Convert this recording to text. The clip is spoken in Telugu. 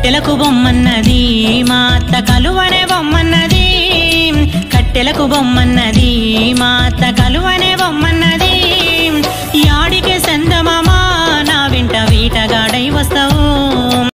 కట్టెలకు బొమ్మన్నది మా అత్త కలువనే బొమ్మన్నది. కట్టెలకు బొమ్మన్నది మా అత్త కలువనే బొమ్మన్నది. యాడికే సందమామా నా వింట వీటగాడై వస్తావు.